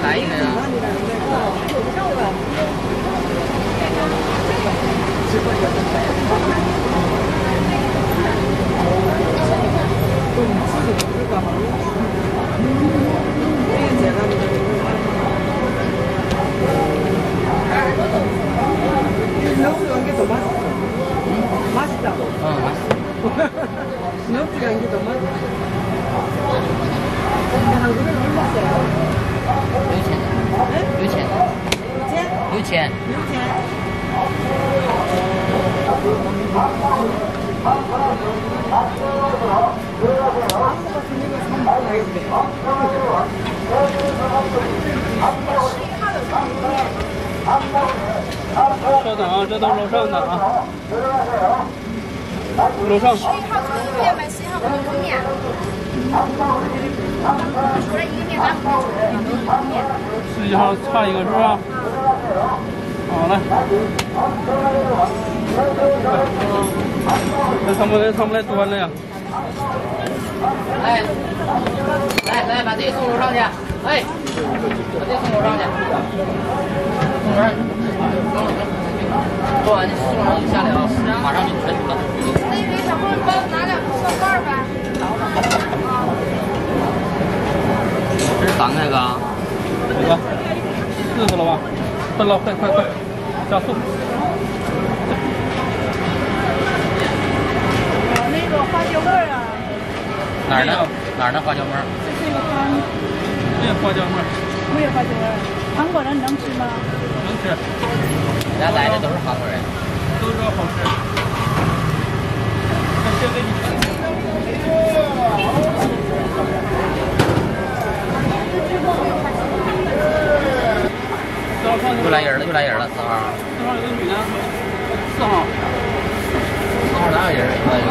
来来，小蛋糕了啊！新出锅的小蛋糕了。有麻辣香锅，麻辣香锅。啊。一盆。麻辣面，麻辣兔子。还差差差八个啊！哎，再来一个呀！六千，六千，六千。稍等啊，这都楼上的啊。楼上。十一号从一个面买十一号面。除了一个面，咱们不煮一个面。十一号差一个是吧？好嘞。那他们他们来端了呀？来，来来，把这个送楼上去。哎，我这送楼上去。送楼上去。做完就送楼上就下来啊，马上就全煮了。那你给小朋友包拿两个蒜瓣呗。这是三个啊？几个？四个了吧？快捞，快快快，加速！那个花椒面啊。哪儿呢？哪儿呢花椒面？这是一个汤。花椒面。没有花椒味，韩国人能吃吗？能吃。家来的都是韩国人，都说好吃。又来人了，又来人了，四号。四号有个女的。四号。四号哪有人？哎呦。